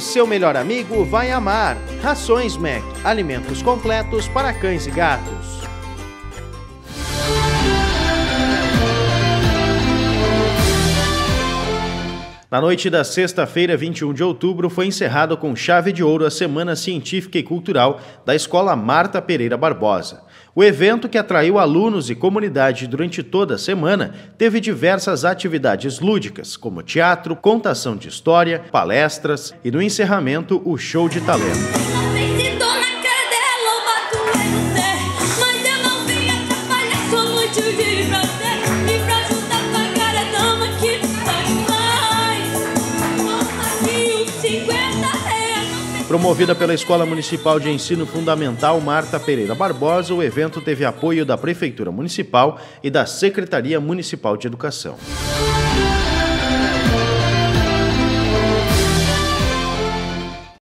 Seu melhor amigo vai amar. Rações Mac, alimentos completos para cães e gatos. Na noite da sexta-feira, 21 de outubro, foi encerrado com chave de ouro a Semana Científica e Cultural da Escola Marta Pereira Barbosa. O evento, que atraiu alunos e comunidade durante toda a semana, teve diversas atividades lúdicas, como teatro, contação de história, palestras e, no encerramento, o show de talento. Promovida pela Escola Municipal de Ensino Fundamental Marta Pereira Barbosa, o evento teve apoio da Prefeitura Municipal e da Secretaria Municipal de Educação.